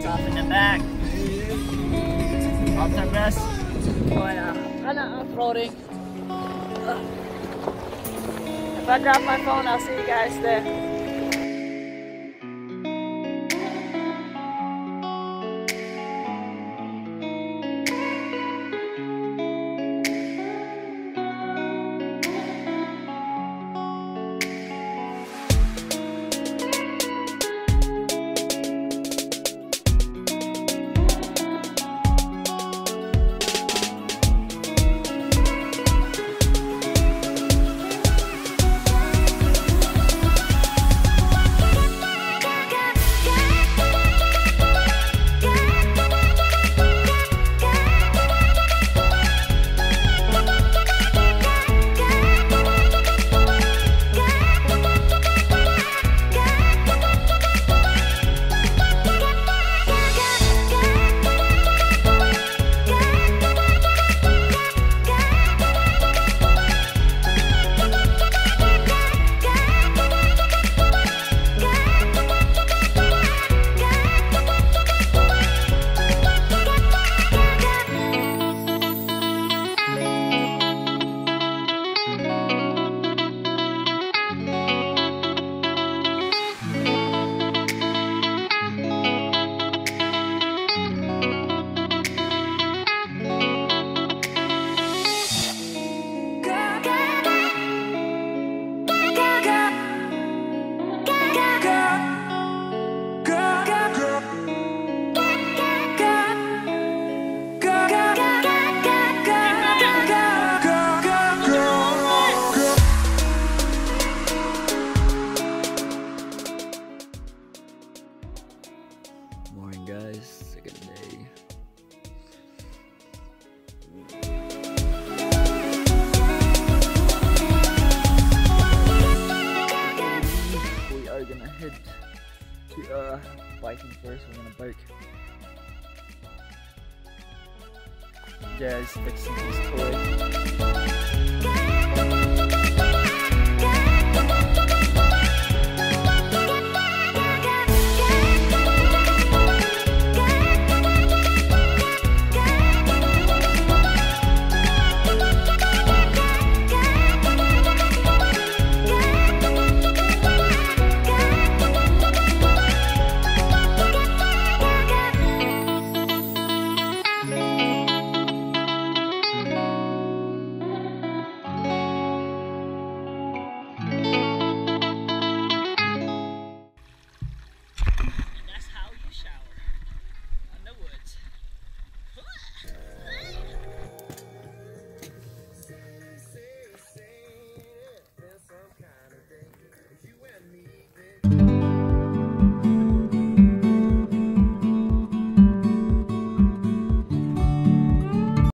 Dropping it back. Off the best. But uh, kind of off-roading. If I drop my phone, I'll see you guys there. Biking first. We're gonna bike. Jazz fixing his toy.